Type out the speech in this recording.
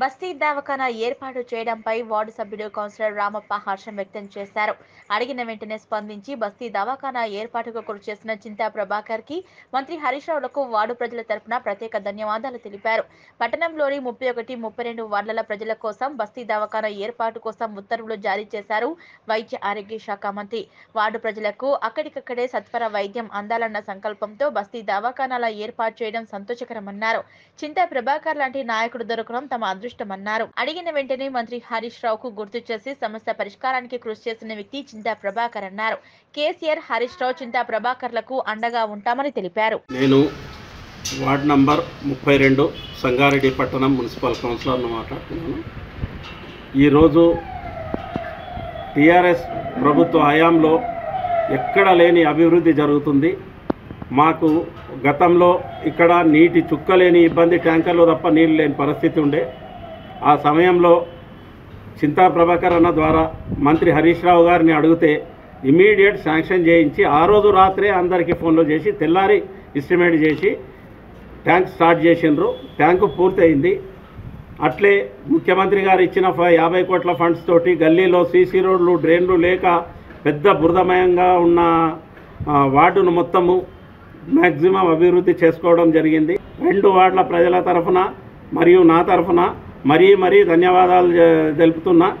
బస్తీ దవాఖానా ఏర్పాటు చేయడంపై వార్డు సభ్యుడు కౌన్సిలర్ రామప్ప హర్షం వ్యక్తం చేశారు. అడిగిన వెంటనే స్పందించి బస్తీ దవాఖానా ఏర్పాటుకు కృషి చేసిన చింతా ప్రభాకర్కి మంత్రి హరీష్ రావులకు వార్డు ప్రజల తరఫున ప్రత్యేక ధన్యవాదాలు తెలిపారు. పట్టణంలోని ముప్పై ఒకటి ముప్పై రెండు వార్డుల ప్రజల కోసం బస్తీ దవాఖానా ఏర్పాటు కోసం ఉత్తర్వులు జారీ చేశారు వైద్య ఆరోగ్య శాఖ మంత్రి. వార్డు ప్రజలకు అక్కడికక్కడే సత్వర వైద్యం అందాలన్న సంకల్పంతో బస్తీ దవాఖానాల ఏర్పాటు చేయడం సంతోషకరమన్నారు. చింతా ప్రభాకర్ లాంటి నాయకుడు దొరకడం తమ అదృష్టమన్నారు. అడిగిన వెంటనే మంత్రి హరీష్ రావుకు గుర్తు చేసి సమస్య పరిష్కారానికి కృషి చేసిన వ్యక్తి చింతా ప్రభాకర్ అన్నారు. కేసీఆర్ హరీష్ రావు చింతా ప్రభాకర్లకు అండగా ఉంటామని తెలిపారు. నేను వార్డ్ నంబర్ ముప్పై రెండు సంగారెడ్డి పట్టణం మున్సిపల్ కౌన్సిలర్ను మాట్లాడుతున్నాను. ఈరోజు టీఆర్ఎస్ ప్రభుత్వ హయాంలో ఎక్కడ లేని అభివృద్ధి జరుగుతుంది. మాకు గతంలో ఇక్కడ నీటి చుక్కలేని ఇబ్బంది ట్యాంకర్లో తప్ప నీళ్ళు లేని పరిస్థితి ఉండే. ఆ సమయంలో చింతా ప్రభాకర్ అన్న ద్వారా మంత్రి హరీష్ రావు గారిని అడిగితే ఇమీడియట్ శాంక్షన్ చేయించి ఆ రోజు రాత్రే అందరికీ ఫోన్లో చేసి తెల్లారి ఎస్టిమేట్ చేసి ట్యాంక్ స్టార్ట్ చేసిండ్రు. ట్యాంకు పూర్తయింది. అట్లే ముఖ్యమంత్రి గారు ఇచ్చిన యాభై కోట్ల ఫండ్స్ తోటి గల్లీలో సీసీ రోడ్లు డ్రైన్లు లేక పెద్ద బురదమయంగా ఉన్న వార్డును మొత్తము మ్యాక్సిమం అభివృద్ధి చేసుకోవడం జరిగింది. రెండు వార్డుల ప్రజల తరఫున మరియు నా తరఫున మరీ మరీ ధన్యవాదాలు జ- తెలుపుతున్నా.